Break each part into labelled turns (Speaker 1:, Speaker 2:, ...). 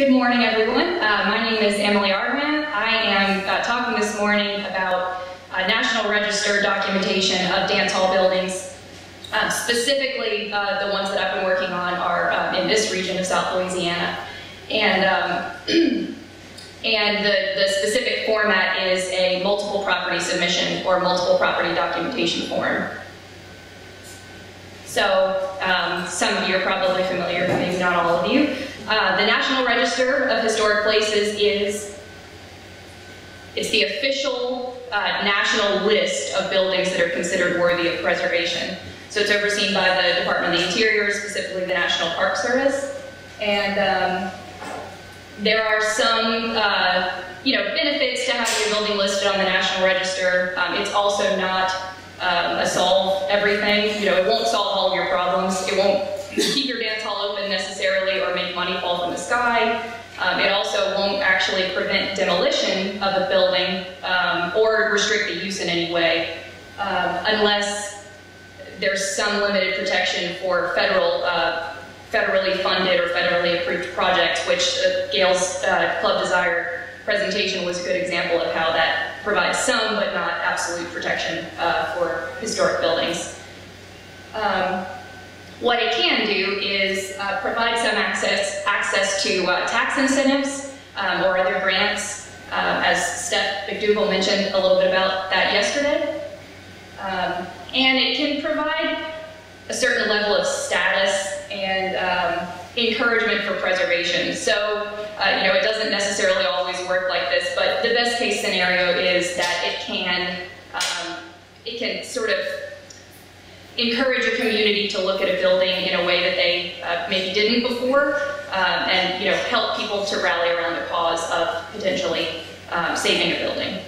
Speaker 1: Good morning, everyone. Uh, my name is Emily Ardoin. I am uh, talking this morning about uh, National Register documentation of dance hall buildings. Uh, specifically, uh, the ones that I've been working on are um, in this region of South Louisiana. And, um, and the, the specific format is a multiple property submission or multiple property documentation form. So um, some of you are probably familiar, maybe not all of you. Uh, the National Register of Historic Places is it's the official uh, national list of buildings that are considered worthy of preservation. So it's overseen by the Department of the Interior, specifically the National Park Service. And um, there are some uh, you know, benefits to having a building listed on the National Register. Um, it's also not um, a solve everything. You know, it won't solve all your problems. It won't money fall from the sky. Um, it also won't actually prevent demolition of a building um, or restrict the use in any way um, unless there's some limited protection for federal, uh, federally funded or federally approved projects, which uh, Gail's uh, Club Desire presentation was a good example of how that provides some but not absolute protection uh, for historic buildings. Um, what it can do is uh, provide some access, access to uh, tax incentives um, or other grants, uh, as Steph McDougall mentioned a little bit about that yesterday. Um, and it can provide a certain level of status and um, encouragement for preservation. So, uh, you know, it doesn't necessarily always work like this, but the best case scenario is that it can, um, it can sort of encourage a community to look at a building in a way that they uh, maybe didn't before, um, and you know help people to rally around the cause of potentially um, saving a building.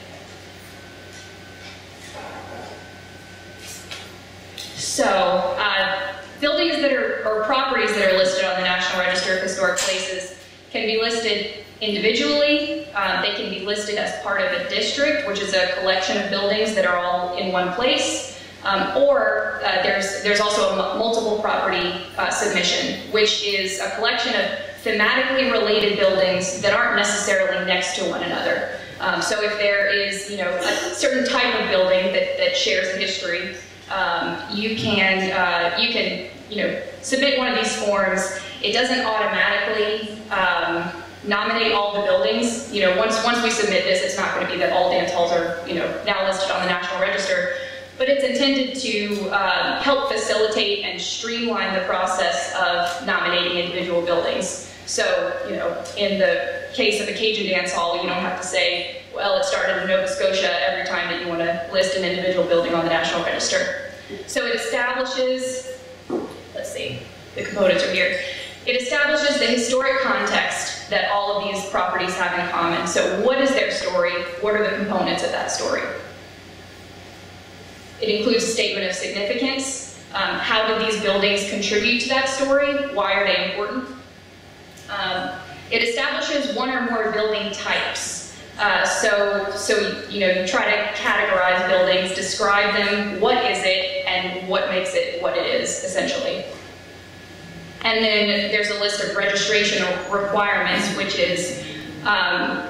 Speaker 1: So, uh, buildings that are, or properties that are listed on the National Register of Historic Places can be listed individually. Um, they can be listed as part of a district, which is a collection of buildings that are all in one place. Um, or uh, there's, there's also a multiple property uh, submission, which is a collection of thematically related buildings that aren't necessarily next to one another. Um, so if there is, you know, a certain type of building that, that shares a history, um, you can, uh, you can, you know, submit one of these forms. It doesn't automatically um, nominate all the buildings. You know, once, once we submit this, it's not going to be that all dance halls are, you know, now listed on the National Register but it's intended to um, help facilitate and streamline the process of nominating individual buildings. So, you know, in the case of a Cajun dance hall, you don't have to say, well, it started in Nova Scotia every time that you want to list an individual building on the National Register. So it establishes, let's see, the components are here. It establishes the historic context that all of these properties have in common. So what is their story? What are the components of that story? It includes a statement of significance. Um, how did these buildings contribute to that story? Why are they important? Um, it establishes one or more building types. Uh, so, so you know, you try to categorize buildings, describe them, what is it, and what makes it what it is, essentially. And then there's a list of registration requirements, which is um,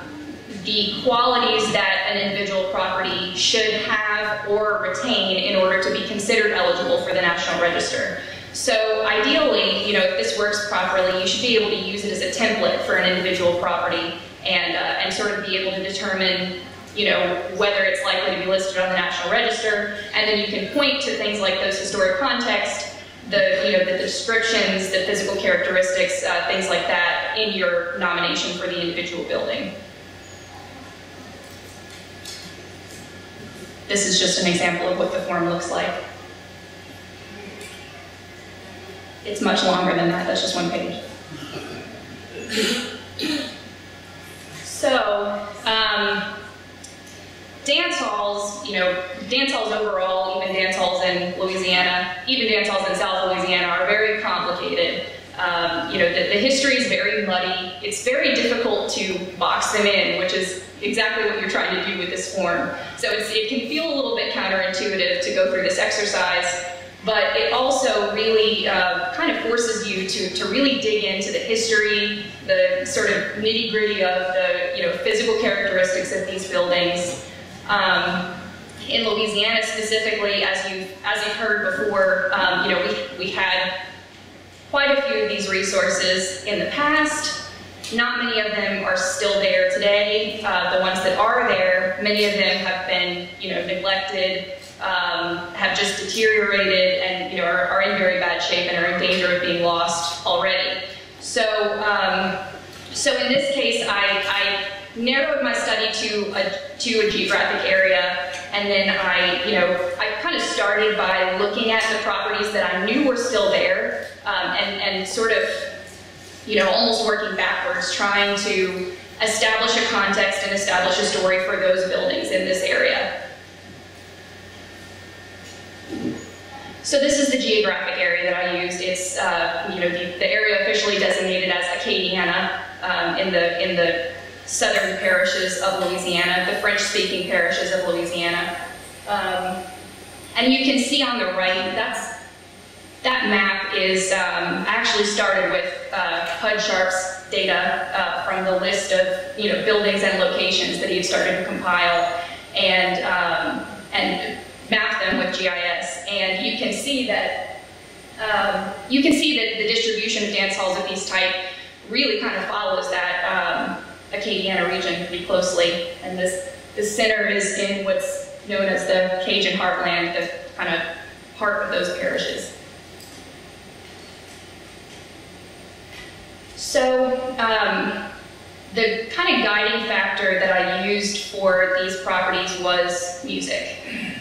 Speaker 1: the qualities that an individual property should have or retain in order to be considered eligible for the National Register. So ideally, you know, if this works properly, you should be able to use it as a template for an individual property and, uh, and sort of be able to determine you know, whether it's likely to be listed on the National Register, and then you can point to things like those historic context, the, you know, the descriptions, the physical characteristics, uh, things like that in your nomination for the individual building. This is just an example of what the form looks like. It's much longer than that, that's just one page. So, um, dance halls, you know, dance halls overall, even dance halls in Louisiana, even dance halls in South Louisiana are very complicated. Um, you know, the, the history is very muddy. It's very difficult to box them in, which is exactly what you're trying to do with this form. So it can feel a little bit counterintuitive to go through this exercise. but it also really uh, kind of forces you to, to really dig into the history, the sort of nitty gritty of the you know physical characteristics of these buildings. Um, in Louisiana specifically, as you as you've heard before, um, you know we we had quite a few of these resources in the past. Not many of them are still there today. Uh, the ones that are there, many of them have been, you know, neglected, um, have just deteriorated, and you know are, are, in very bad shape and are in danger of being lost already. So, um, so in this case, I, I narrowed my study to a to a geographic area, and then I, you know, I kind of started by looking at the properties that I knew were still there, um, and and sort of you know, almost working backwards, trying to establish a context and establish a story for those buildings in this area. So this is the geographic area that I used. It's uh, you know the, the, area officially designated as Acadiana um, in the in the southern parishes of Louisiana, the French-speaking parishes of Louisiana. Um, and you can see on the right, that's that map is um, actually started with uh, HUD Sharp's data uh, from the list of you know buildings and locations that he had started to compile and um, and map them with GIS. And you can see that um, you can see that the distribution of dance halls of these type really kind of follows that um, Acadiana region pretty closely. And this the center is in what's known as the Cajun heartland, the kind of heart of those parishes. So um, the kind of guiding factor that I used for these properties was music.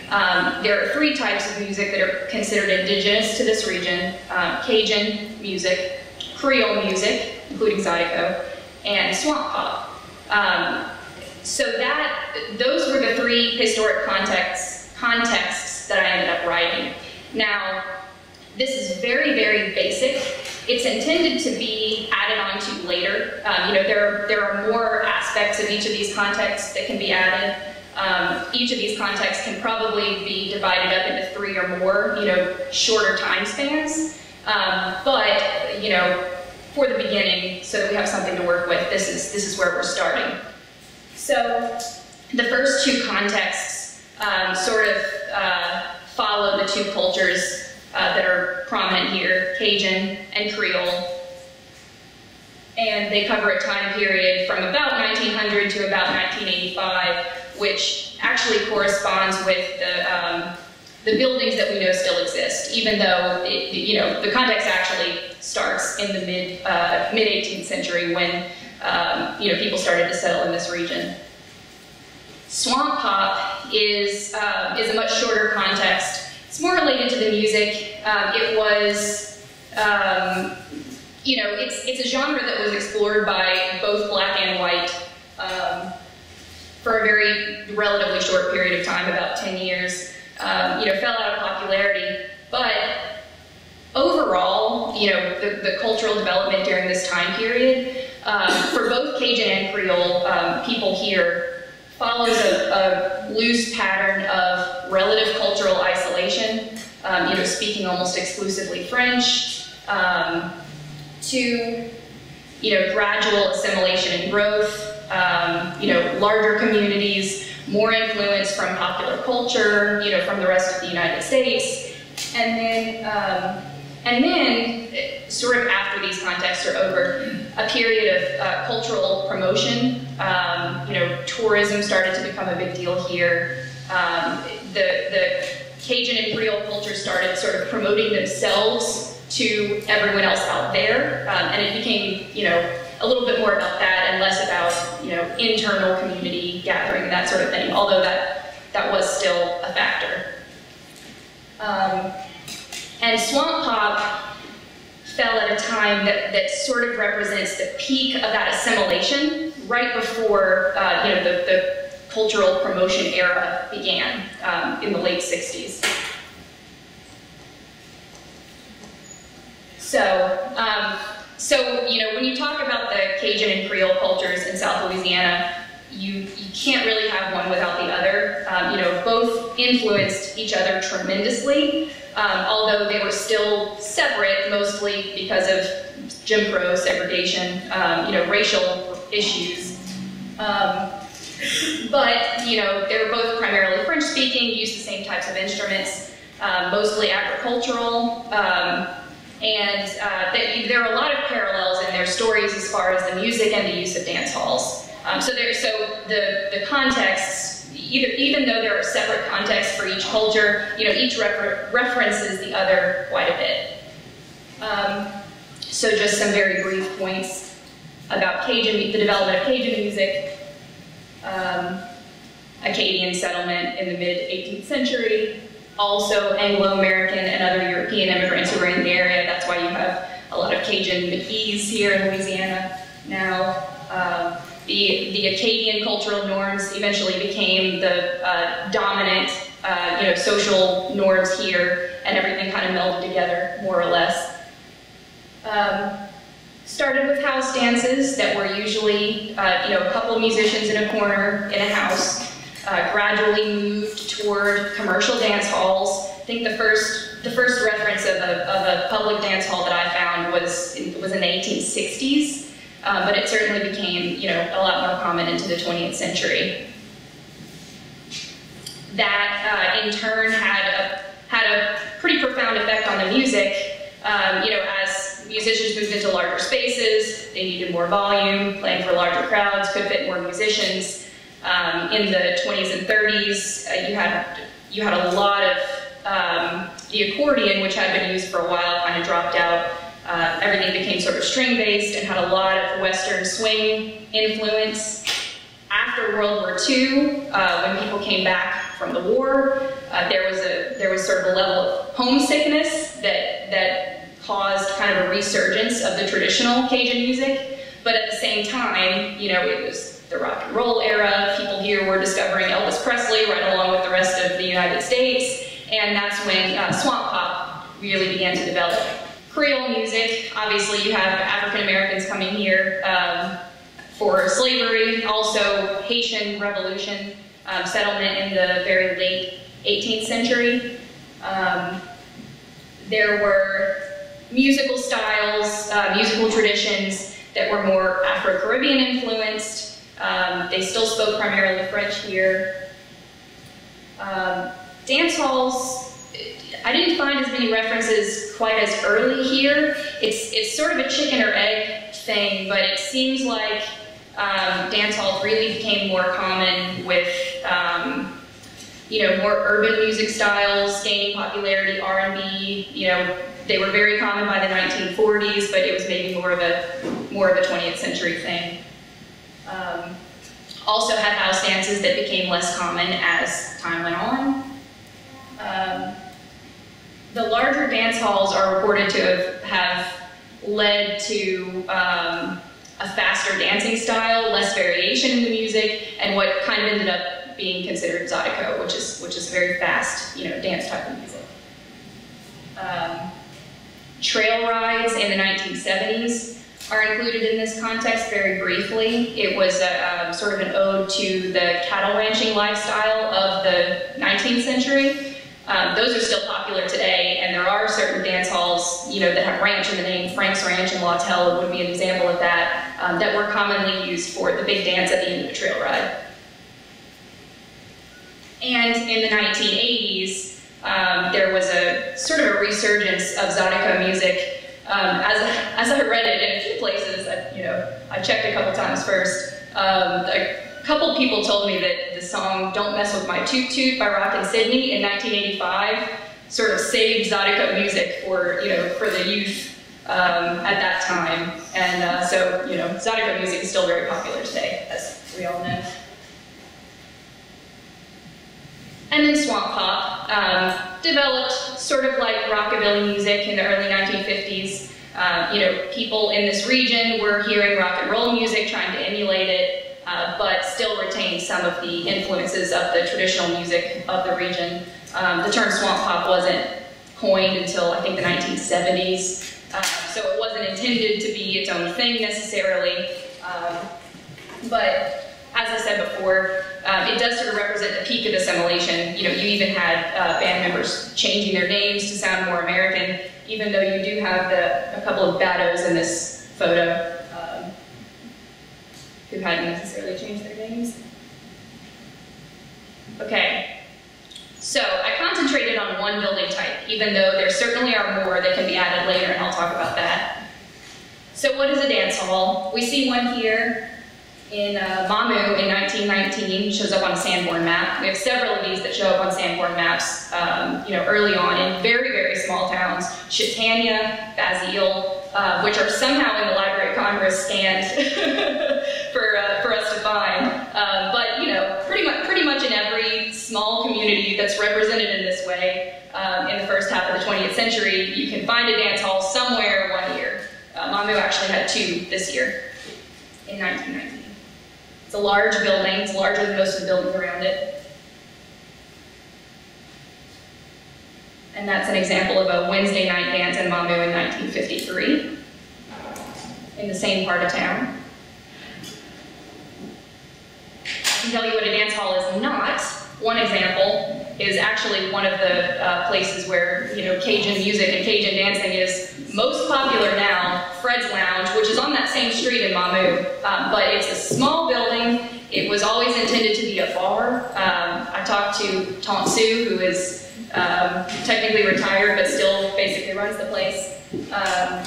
Speaker 1: Um, there are three types of music that are considered indigenous to this region, um, Cajun music, Creole music, including Zydeco, and swamp pop. Um, so that, those were the three historic contexts, contexts that I ended up writing. Now, this is very, very basic. It's intended to be added on to later. Um, you know, there, there are more aspects of each of these contexts that can be added. Um, each of these contexts can probably be divided up into three or more, you know, shorter time spans. Um, but, you know, for the beginning, so that we have something to work with, this is, this is where we're starting. So the first two contexts um, sort of uh, follow the two cultures uh, that are prominent here, Cajun and Creole. And they cover a time period from about 1900 to about 1985, which actually corresponds with the, um, the buildings that we know still exist, even though it, you know the context actually starts in the mid uh, mid 18th century when um, you know people started to settle in this region. Swamp pop is uh, is a much shorter context it's more related to the music. Um, it was, um, you know, it's, it's a genre that was explored by both black and white um, for a very relatively short period of time, about 10 years. Um, you know, fell out of popularity, but overall, you know, the, the cultural development during this time period, um, for both Cajun and Creole um, people here, follows a, a, loose pattern of relative cultural isolation, um, you know, speaking almost exclusively French, um, to, you know, gradual assimilation and growth, um, you know, larger communities, more influence from popular culture, you know, from the rest of the United States, and then, um, and then, sort of after these contests are over, a period of uh, cultural promotion. Um, you know, tourism started to become a big deal here. Um, the, the Cajun and Creole culture started sort of promoting themselves to everyone else out there, um, and it became, you know, a little bit more about that and less about, you know, internal community gathering and that sort of thing, although that, that was still a factor. Um, and Swamp Pop fell at a time that, that sort of represents the peak of that assimilation right before uh, you know, the, the cultural promotion era began um, in the late 60s. So, um, so, you know, when you talk about the Cajun and Creole cultures in South Louisiana, you, you can't really have one without the other. Um, you know, both influenced each other tremendously. Um, although they were still separate, mostly because of Jim Crow segregation, um, you know, racial issues. Um, but, you know, they were both primarily French-speaking, used the same types of instruments, um, mostly agricultural, um, and uh, they, there are a lot of parallels in their stories as far as the music and the use of dance halls. Um, so there, so the, the contexts, either, even though there are separate contexts for each culture, you know, each refer references the other quite a bit. Um, so just some very brief points about Cajun, the development of Cajun music, um, Acadian settlement in the mid-18th century, also Anglo-American and other European immigrants who were in the area. That's why you have a lot of Cajun McKees here in Louisiana now. Um, the, the Acadian cultural norms eventually became the uh, dominant uh, you know, social norms here, and everything kind of melded together, more or less. Um, started with house dances that were usually, uh, you know, a couple of musicians in a corner in a house. Uh, gradually moved toward commercial dance halls. I think the first, the first reference of a, of a public dance hall that I found was in, was in the 1860s, uh, but it certainly became, you know, a lot more common into the 20th century. That, uh, in turn, had a, had a pretty profound effect on the music. Um, you know, as musicians moved into larger spaces, they needed more volume, playing for larger crowds, could fit more musicians. Um, in the 20s and 30s, uh, you had you had a lot of um, the accordion, which had been used for a while, kind of dropped out. Uh, everything became sort of string-based and had a lot of Western swing influence. After World War II, uh, when people came back from the war, uh, there was a there was sort of a level of homesickness that that caused kind of a resurgence of the traditional Cajun music. But at the same time, you know, it was the rock and roll era. People here were discovering Elvis Presley right along with the rest of the United States. And that's when uh, swamp pop really began to develop. Creole music, obviously you have African Americans coming here um, for slavery, also Haitian Revolution um, settlement in the very late 18th century. Um, there were musical styles, uh, musical traditions that were more Afro-Caribbean influenced, um, they still spoke primarily French here. Um, dance halls, I didn't find as many references quite as early here. It's, it's sort of a chicken or egg thing, but it seems like um, dance halls really became more common with um, you know, more urban music styles gaining popularity, R&B, you know, they were very common by the 1940s, but it was maybe more of a, more of a 20th century thing. Um, also had house dances that became less common as time went on. Um, the larger dance halls are reported to have, have led to um, a faster dancing style, less variation in the music, and what kind of ended up being considered Zydeco, which is which is a very fast, you know, dance type of music. Um, trail rides in the 1970s are included in this context very briefly. It was a, um, sort of an ode to the cattle ranching lifestyle of the 19th century. Um, those are still popular today, and there are certain dance halls, you know, that have ranch in the name. Frank's Ranch in Lawtell would be an example of that, um, that were commonly used for the big dance at the end of the trail ride. And in the 1980s, um, there was a sort of a resurgence of Zydeco music um, as, as I read it in a few places, I, you know, I checked a couple times first. Um, couple people told me that the song "Don't Mess with My Toot Toot" by Rockin' Sydney in 1985 sort of saved Zydeco music for you know for the youth um, at that time, and uh, so you know Zydeco music is still very popular today, as we all know. And then swamp pop um, developed sort of like rockabilly music in the early 1950s. Uh, you know, people in this region were hearing rock and roll music, trying to emulate it, uh, but still retain some of the influences of the traditional music of the region. Um, the term swamp pop wasn't coined until I think the 1970s, uh, so it wasn't intended to be its own thing necessarily. Um, but as I said before, um, it does sort of represent the peak of assimilation. You know, you even had uh, band members changing their names to sound more American, even though you do have the, a couple of baddos in this photo who hadn't necessarily changed their names. Okay, so I concentrated on one building type, even though there certainly are more that can be added later, and I'll talk about that. So what is a dance hall? We see one here in uh, Mamou in 1919, shows up on a Sanborn map. We have several of these that show up on Sanborn maps, um, you know, early on in very, very small towns. Chataignier, Basile, uh, which are somehow in the Library of Congress scanned for, uh, for us to find. Um, but, you know, pretty much, pretty much in every small community that's represented in this way um, in the first half of the 20th century, you can find a dance hall somewhere one year. Uh, Mamou actually had two this year in 1919. It's a large building, it's larger than most of the buildings around it. And that's an example of a Wednesday night dance in Mamou in 1953 in the same part of town. I can tell you what a dance hall is not. One example is actually one of the uh, places where you know Cajun music and Cajun dancing is most popular now, Fred's Lounge, which is on that same street in Mamou, um, but it's a small building. It was always intended to be a bar. Um, I talked to Tante Sue, who is um, technically retired but still basically runs the place. Um,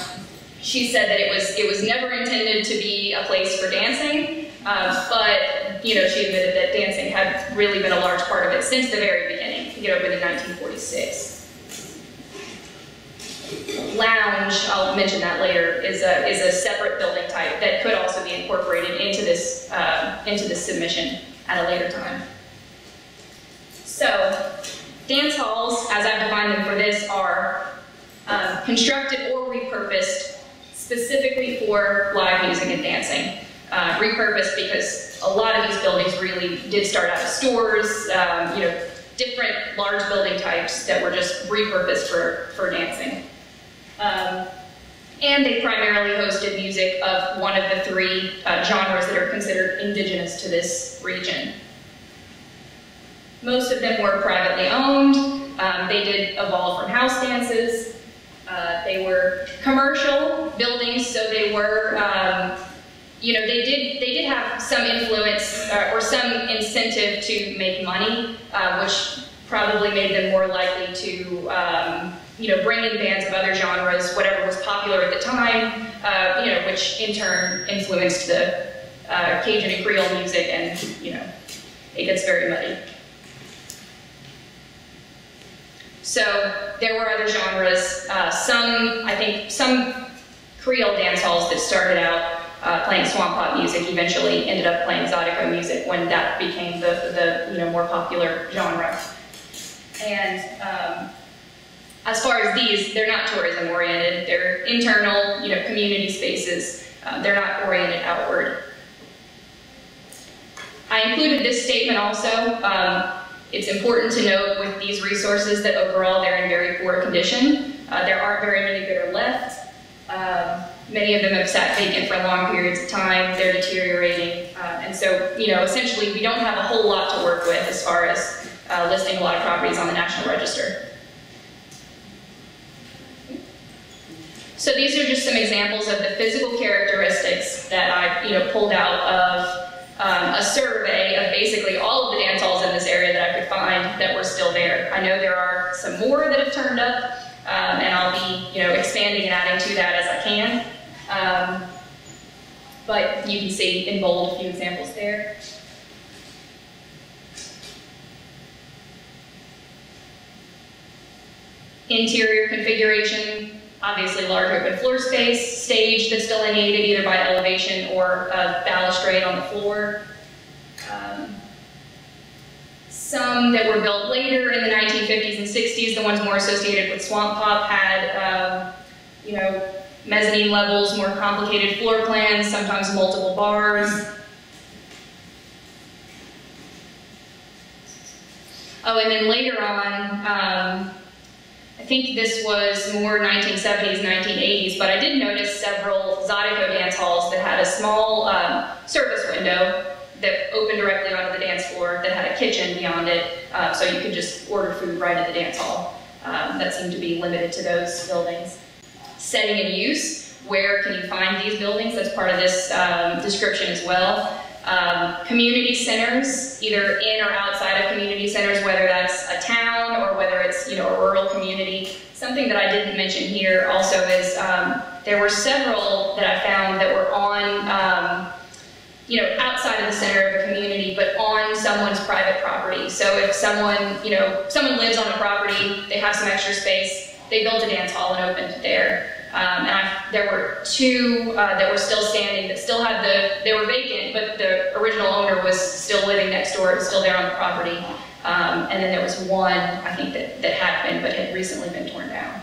Speaker 1: she said that it was it was never intended to be a place for dancing, uh, but you know she admitted that dancing had really been a large part of it since the very beginning. It opened in 1946. Lounge, I'll mention that later, is a is a separate building type that could also be incorporated into this uh, into this submission at a later time. So, dance halls, as I've defined them for this, are uh, constructed or repurposed specifically for live music and dancing. Uh, repurposed because a lot of these buildings really did start out as stores, um, you know, different large building types that were just repurposed for, for dancing. Um, and they primarily hosted music of one of the three uh, genres that are considered indigenous to this region. Most of them were privately owned. Um, they did evolve from house dances. Uh, they were commercial buildings, so they were, um, you know, they did they did have some influence uh, or some incentive to make money, uh, which probably made them more likely to, um, you know, bring in bands of other genres, whatever was popular at the time, uh, you know, which in turn influenced the uh, Cajun and Creole music, and you know, it gets very muddy. So there were other genres. Uh, some, I think, some Creole dance halls that started out uh, playing swamp pop music eventually ended up playing Zydeco music when that became the, the you know more popular genre. And um, as far as these, they're not tourism oriented. They're internal, you know, community spaces. Uh, they're not oriented outward. I included this statement also. Um, it's important to note with these resources that overall they're in very poor condition. Uh, there aren't very many that are left. Um, many of them have sat vacant for long periods of time. They're deteriorating. Uh, and so, you know, essentially we don't have a whole lot to work with as far as uh, listing a lot of properties on the National Register. So these are just some examples of the physical characteristics that I, you know, pulled out of um, a survey of basically all of the dance halls in this area that I could find that were still there. I know there are some more that have turned up, um, and I'll be you know expanding and adding to that as I can. Um, but you can see in bold a few examples there. Interior configuration, obviously large open floor space, stage that's delineated either by elevation or a balustrade on the floor. Um, some that were built later in the 1950s and 60s, the ones more associated with Swamp Pop had, um, you know, mezzanine levels, more complicated floor plans, sometimes multiple bars. Oh, and then later on, um, I think this was more 1970s, 1980s, but I did notice several Zydeco dance halls that had a small um, service window that opened directly onto the dance floor that had kitchen beyond it, uh, so you could just order food right at the dance hall. Um, that seemed to be limited to those buildings. Setting and use, where can you find these buildings? That's part of this um, description as well. Um, community centers, either in or outside of community centers, whether that's a town or whether it's you know a rural community. Something that I didn't mention here also is um, there were several that I found that were on um, you know, outside of the center of a community, but on someone's private property. So if someone, you know, someone lives on a property, they have some extra space, they built a dance hall and opened it there. Um, and I, there were two uh, that were still standing that still had the, they were vacant, but the original owner was still living next door, was still there on the property. Um, and then there was one, I think, that, that had been, but had recently been torn down.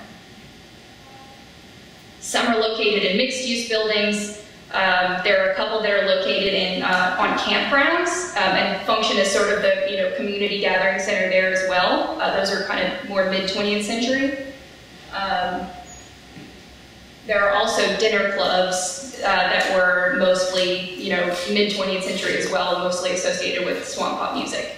Speaker 1: Some are located in mixed use buildings. Um, there are a couple that are located in uh, on campgrounds um, and function as sort of the you know community gathering center there as well. Uh, those are kind of more mid 20th century. Um, there are also dinner clubs uh, that were mostly you know mid 20th century as well, mostly associated with swamp pop music.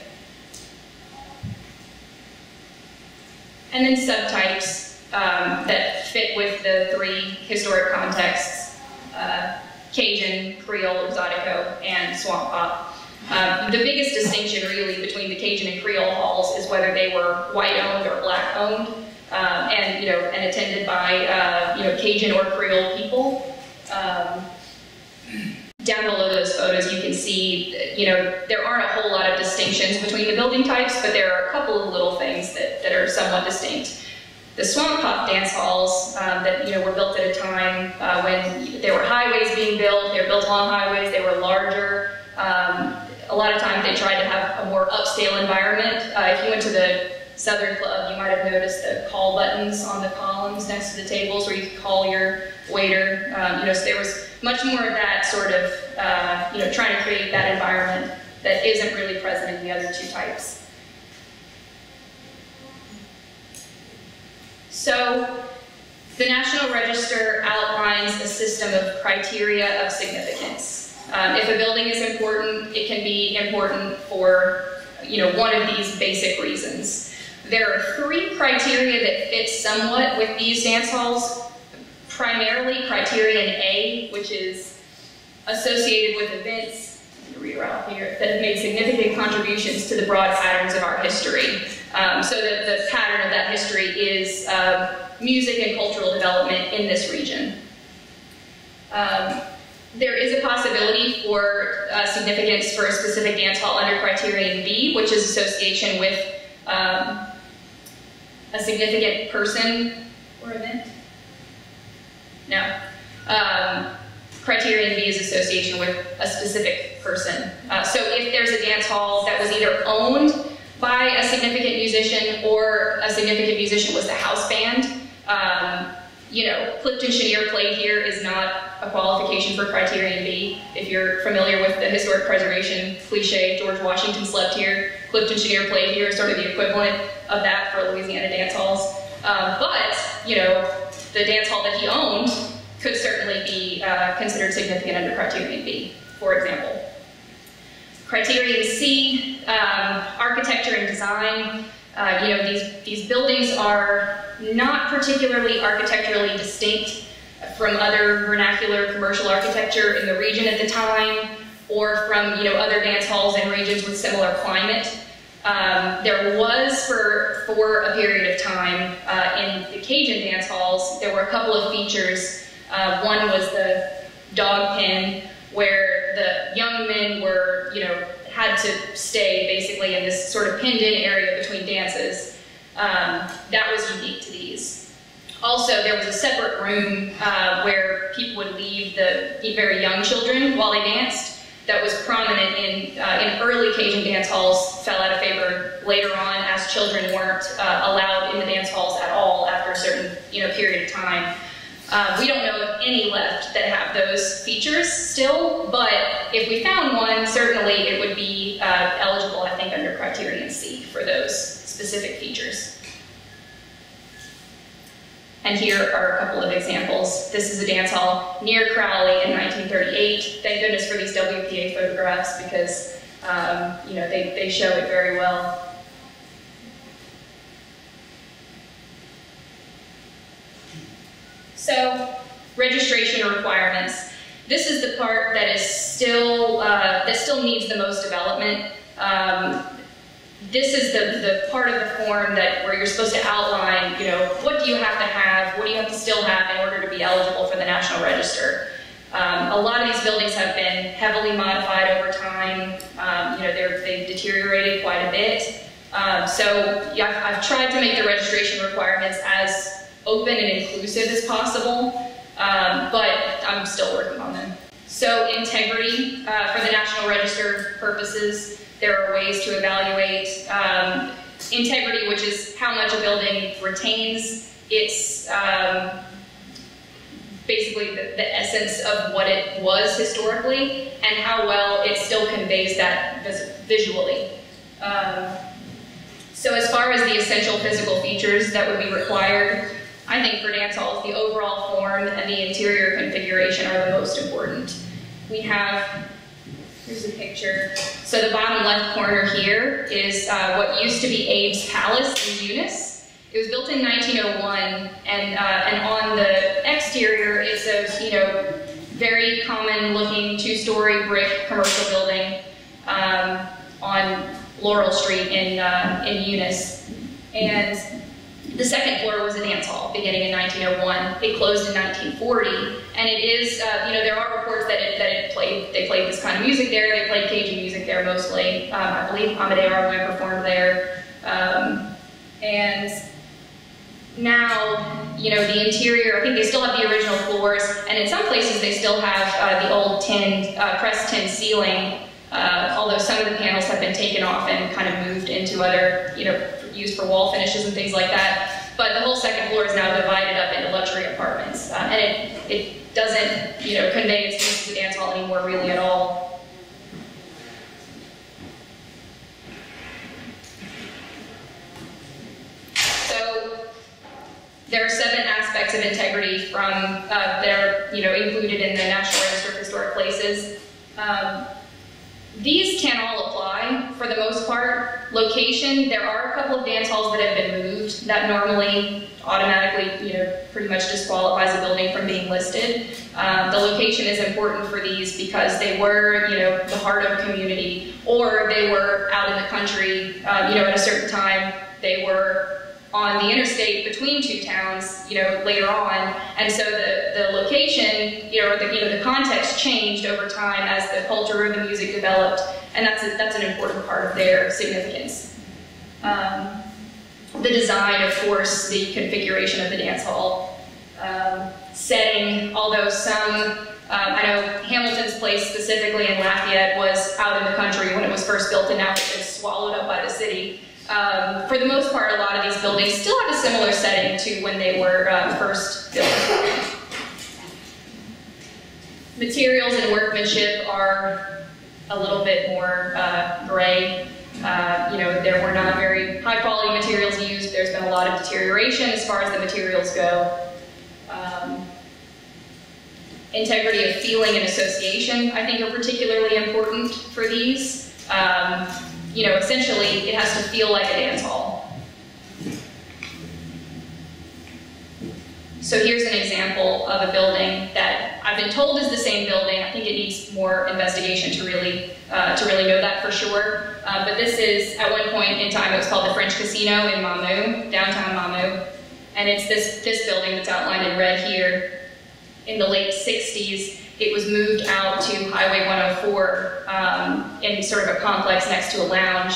Speaker 1: And then subtypes um, that fit with the three historic contexts. Uh, Cajun, Creole, Zydeco, and Swamp Pop. Um, the biggest distinction really between the Cajun and Creole halls is whether they were white owned or black owned, um, and you know, and attended by uh, you know Cajun or Creole people. Um, down below those photos, you can see, you know, there aren't a whole lot of distinctions between the building types, but there are a couple of little things that, that are somewhat distinct. The swamp pop dance halls um, that you know were built at a time uh, when there were highways being built. They were built along highways. They were larger. Um, a lot of times they tried to have a more upscale environment. Uh, if you went to the Southern Club, you might have noticed the call buttons on the columns next to the tables where you could call your waiter. Um, you know, so there was much more of that sort of, uh, you know, trying to create that environment that isn't really present in the other two types. So the National Register outlines a system of criteria of significance. Um, if a building is important, it can be important for you know, one of these basic reasons. There are three criteria that fit somewhat with these dance halls. Primarily criterion A, which is associated with events here, that have made significant contributions to the broad patterns of our history. Um, so that the pattern of that history is um, music and cultural development in this region. Um, there is a possibility for uh, significance for a specific dance hall under criterion B, which is association with um, a significant person or event. No. Um, criterion B is association with a specific person. Uh, so if there's a dance hall that was either owned by a significant musician or a significant musician was the house band, um, you know, Clifton Chenier played here is not a qualification for criterion B. If you're familiar with the historic preservation cliche, George Washington slept here, Clifton Chenier played here is sort of the equivalent of that for Louisiana dance halls. Um, but, you know, the dance hall that he owned could certainly be uh, considered significant under criterion B, for example. Criterion C, um, architecture and design. Uh, you know, these, these buildings are not particularly architecturally distinct from other vernacular commercial architecture in the region at the time, or from, you know, other dance halls in regions with similar climate. Um, there was, for, for a period of time, uh, in the Cajun dance halls, there were a couple of features uh, one was the dog pen, where the young men were, you know, had to stay basically in this sort of pinned-in area between dances. Um, that was unique to these. Also, there was a separate room uh, where people would leave the very young children while they danced. That was prominent in uh, in early Cajun dance halls. Fell out of favor later on as children weren't uh, allowed in the dance halls at all after a certain you know period of time. Uh, we don't know of any left that have those features still, but if we found one, certainly it would be uh, eligible, I think, under criterion C for those specific features. And here are a couple of examples. This is a dance hall near Crowley in 1938. Thank goodness for these WPA photographs because um, you know they, they show it very well. So, registration requirements. This is the part that is still uh, that still needs the most development. Um, this is the, the part of the form that where you're supposed to outline, you know, what do you have to have, what do you have to still have in order to be eligible for the National Register. Um, a lot of these buildings have been heavily modified over time. Um, you know, they've deteriorated quite a bit. Um, so yeah, I've, I've, tried to make the registration requirements as open and inclusive as possible, um, but I'm still working on them. So integrity uh, for the National Register purposes, there are ways to evaluate um, integrity, which is how much a building retains its um, basically the, the, essence of what it was historically and how well it still conveys that vis visually. Um, so as far as the essential physical features that would be required, I think for dance halls, the overall form and the interior configuration are the most important. We have Here's a picture. So the bottom left corner here is uh, what used to be Abe's Palace in Eunice. It was built in 1901, and, uh, and on the exterior, is a you know very common-looking two-story brick commercial building um, on Laurel Street in uh, in Eunice, and the second floor was a dance hall beginning in 1901. It closed in 1940, and it is, uh, you know, there are reports that it, that it played, they played this kind of music there. They played Cajun music there mostly. Um, I believe Amédé Ardoin performed there. Um, and now, you know, the interior, I think they still have the original floors, and in some places they still have uh, the old tin, uh, pressed tin ceiling, uh, although some of the panels have been taken off and kind of moved into other, you know, used for wall finishes and things like that. But the whole second floor is now divided up into luxury apartments. Uh, and it, it doesn't, you know, convey its use as a dance hall anymore really at all. So there are seven aspects of integrity from uh, that are, you know, included in the National Register of Historic Places. Um, these can all apply for the most part. Location, there are a couple of dance halls that have been moved that normally automatically, you know, pretty much disqualifies a building from being listed. Um, the location is important for these because they were, you know, the heart of a community, or they were out in the country, uh, you know, at a certain time. They were on the interstate between two towns, you know, later on. And so the, the location, you know, the, you know, the context changed over time as the culture of the music developed, and that's, a, that's an important part of their significance. Um, the design, of course, the configuration of the dance hall, um, setting, although some, um, I know Hamilton's place specifically in Lafayette was out in the country when it was first built and now it's been swallowed up by the city. Um, for the most part, a lot of these buildings still have a similar setting to when they were uh, first built. Materials and workmanship are a little bit more uh, gray. Uh, you know, there were not very high quality materials used. There's been a lot of deterioration as far as the materials go. Um, integrity of feeling and association, I think, are particularly important for these. Um, you know, essentially it has to feel like a dance hall. So here's an example of a building that I've been told is the same building. I think it needs more investigation to really uh, to really know that for sure. Uh, but this is, at one point in time, it was called the French Casino in Mamou, downtown Mamou. And it's this, this building that's outlined in red here. In the late 60s, it was moved out to Highway 104 um, in sort of a complex next to a lounge.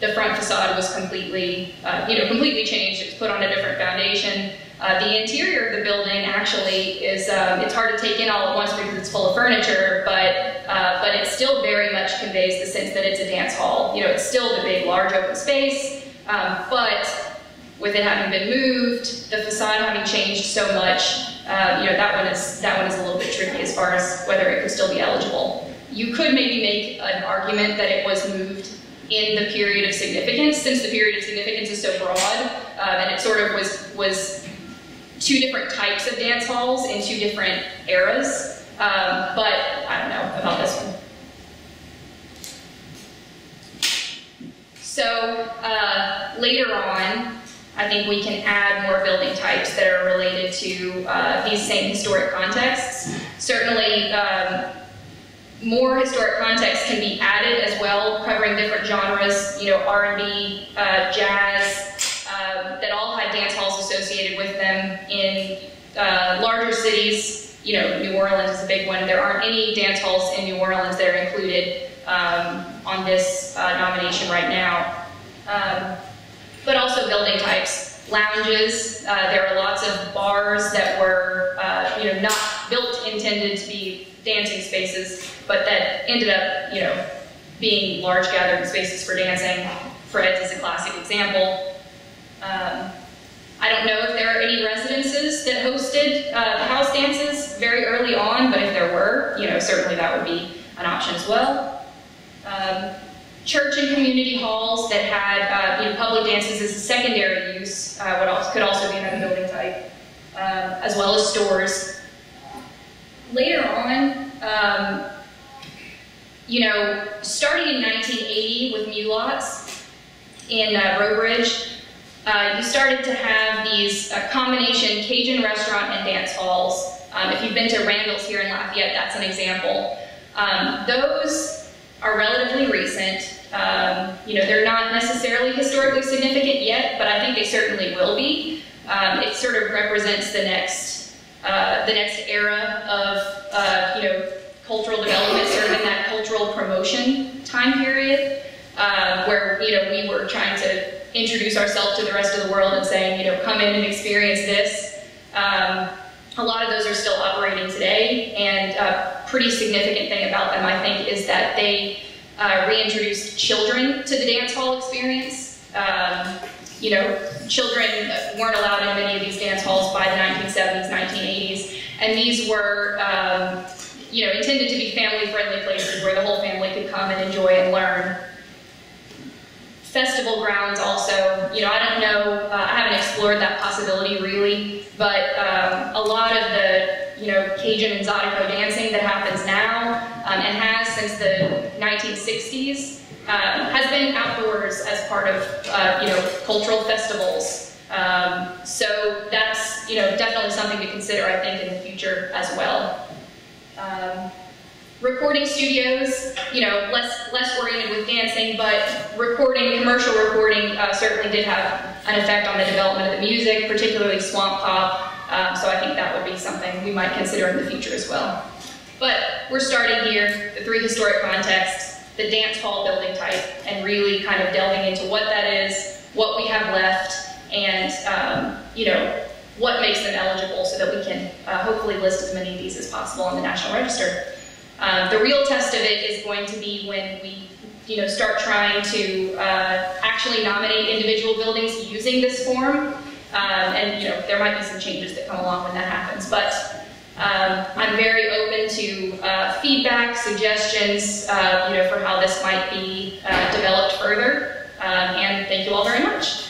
Speaker 1: The front facade was completely, uh, you know, completely changed. It was put on a different foundation. Uh, the interior of the building actually is, um, it's hard to take in all at once because it's full of furniture, but, uh, but it still very much conveys the sense that it's a dance hall. You know, it's still the big, large open space, um, but with it having been moved, the facade having changed so much, uh, you know, that one is that one is a little bit tricky as far as whether it could still be eligible. You could maybe make an argument that it was moved in the period of significance, since the period of significance is so broad, uh, and it sort of was was two different types of dance halls in two different eras. Um, but I don't know about this one. So uh, later on, I think we can add more building types that are related to uh, these same historic contexts. Certainly, um, more historic contexts can be added as well, covering different genres, you know, R&B, uh, jazz, um, that all had dance halls associated with them in uh, larger cities. You know, New Orleans is a big one. There aren't any dance halls in New Orleans that are included um, on this uh, nomination right now. Um, but also building types, lounges. Uh, there are lots of bars that were, uh, you know, not built intended to be dancing spaces, but that ended up, you know, being large gathering spaces for dancing. Fred's is a classic example. Um, I don't know if there are any residences that hosted uh, house dances very early on, but if there were, you know, certainly that would be an option as well. Um, church and community halls that had uh, you know, public dances as a secondary use uh, would also, could also be another building type, um, as well as stores. Later on, um, you know, starting in 1980 with Mulate's in uh, uh, you started to have these uh, combination Cajun restaurant and dance halls. Um, if you've been to Randol's here in Lafayette, that's an example. Um, those are relatively recent. Um, you know, they're not necessarily historically significant yet, but I think they certainly will be. Um, it sort of represents the next, uh, the next era of, uh, you know, cultural development, sort of in that cultural promotion time period, uh, where, you know, we were trying to introduce ourselves to the rest of the world and saying, you know, come in and experience this. Um, a lot of those are still operating today, and a pretty significant thing about them, I think, is that they uh, reintroduced children to the dance hall experience. Um, you know, children weren't allowed in many of these dance halls by the 1970s, 1980s, and these were, um, you know, intended to be family-friendly places where the whole family could come and enjoy and learn festival grounds also. You know, I don't know, uh, I haven't explored that possibility really, but um, a lot of the, you know, Cajun and Zydeco dancing that happens now um, and has since the 1960s uh, has been outdoors part of, uh, you know, cultural festivals. Um, so that's, you know, definitely something to consider, I think, in the future as well. Um, recording studios, you know, less less oriented with dancing, but recording, commercial recording uh, certainly did have an effect on the development of the music, particularly swamp pop. Um, so I think that would be something we might consider in the future as well. But we're starting here, the three historic contexts, the dance hall building type, and really kind of delving into what that is, what we have left, and um, you know, what makes them eligible so that we can uh, hopefully list as many of these as possible on the National Register. Um, the real test of it is going to be when we you know, start trying to uh, actually nominate individual buildings using this form. Um, and you know, there might be some changes that come along when that happens. But um, I'm very open to uh, feedback, suggestions, uh, you know, for how this might be uh, developed further. Um, and thank you all very much.